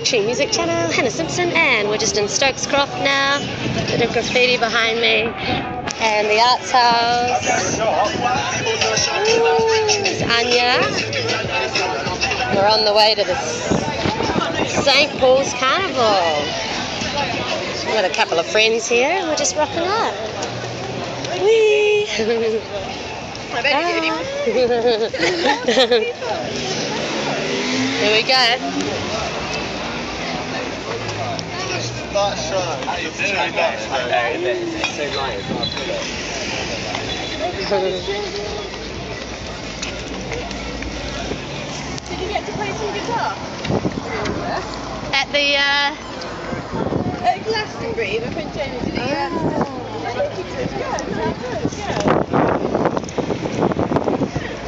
Tree Music Channel, Hannah Simpson, and we're just in Stokes Croft now. Bit of graffiti behind me, and the Arts House. Ooh, Anya. We're on the way to the St. Paul's Carnival. With a couple of friends here, and we're just rocking up. Whee! Ah. Here we go. Did you get to play some guitar? At the uh, At Glastonbury, my friend Jamie did it. Yeah. I think you did. Yeah, yeah, good. Yeah.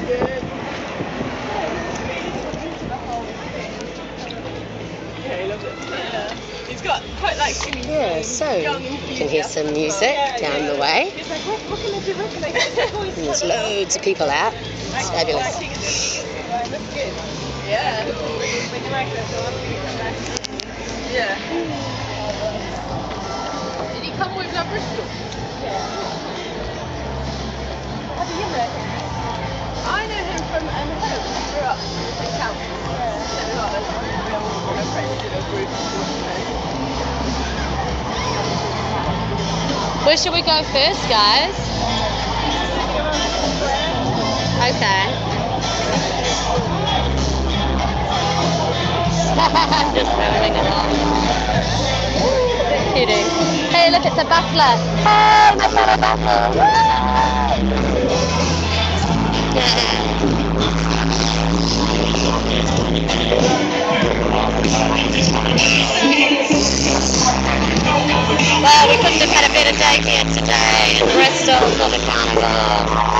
Good. Yeah, he loves it. Yeah. He's got quite like singing. Yeah, so you can hear some music down the way. He's like, what, what can I do? What can I do? It's a voice. And there's loads of people out. It's fabulous. Yeah. Yeah. Did he come with like Bristol? How do you know him? I know him from um, home. I grew up in Council. Where should we go first, guys? Okay. Just. Hey, look, it's a butler. Hey, my butler. Well, we couldn't have had a better day here today in Bristol for the carnival.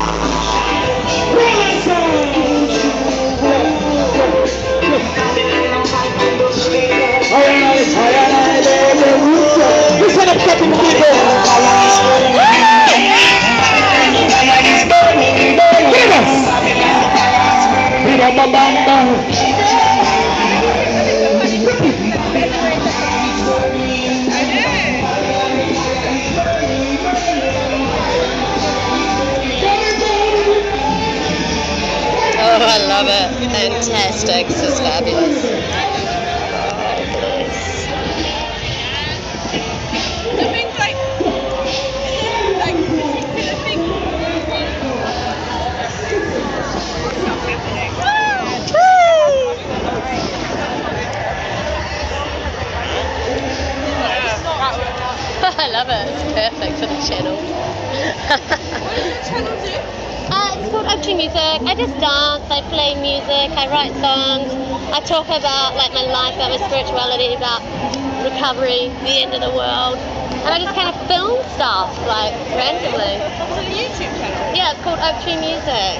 Fantastic. This is fabulous. Fabulous. I like, like, the thing. I love it. It's perfect for the channel. Uh, it's called Oak Tree Music. I just dance, I play music, I write songs, I talk about like my life, about my spirituality, about recovery, the end of the world, and I just kind of film stuff like randomly. It's a YouTube channel. Yeah, it's called Oak Tree Music.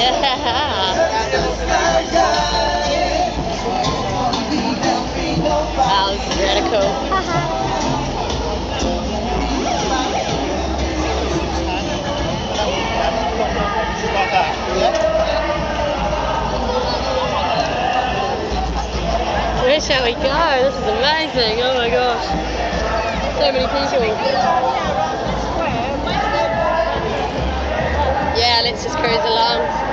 Yeah. Wow, this Where shall we go? This is amazing. Oh my gosh. So many people. Yeah, let's just cruise along.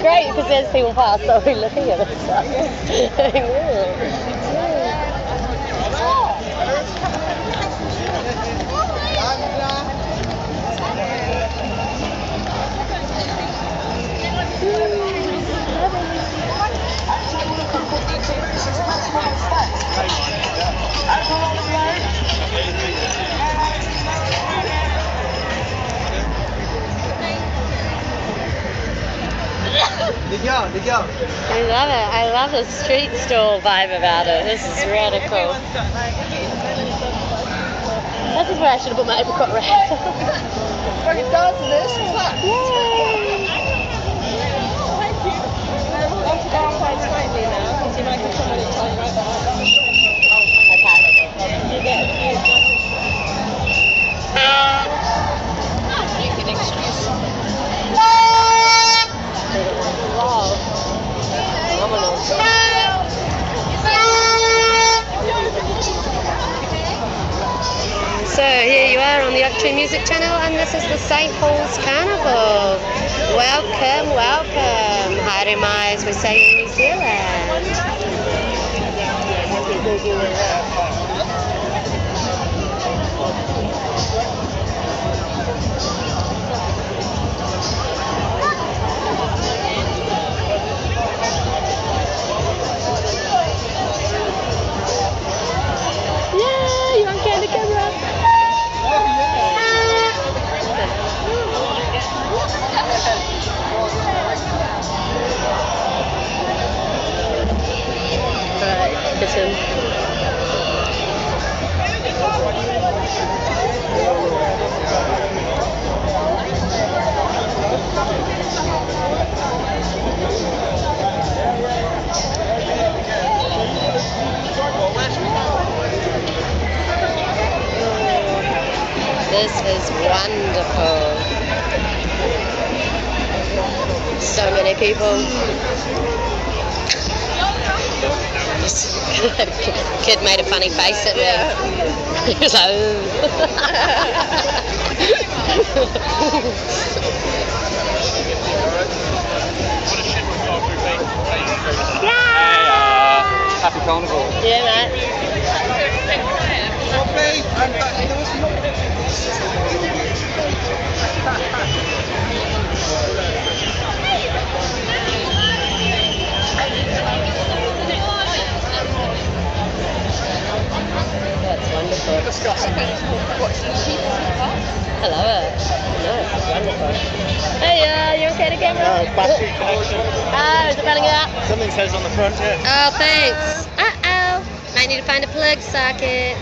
Great because there's people past, so we're looking at it. love it. I love the street stall vibe about it. This is really cool. Everyone's got like This is where I should have put my apricot wrap. fucking dance to this. Yay! Thank you. I want to down quite slightly now because you might have somebody trying right behind us. Okay. You get a few extras. Wow. So here you are on the Oak Music Channel, and this is the St Paul's Carnival. Welcome, welcome. Haere mai, as we say in New Zealand. This is wonderful. So many people. Kid made a funny face at me. He was like, I love it. No, wonderful. Hey, uh, you okay to camera? Uh, battery connection. Oh, is it running out? Something says on the front here. Oh, thanks. Uh oh. Might need to find a plug socket.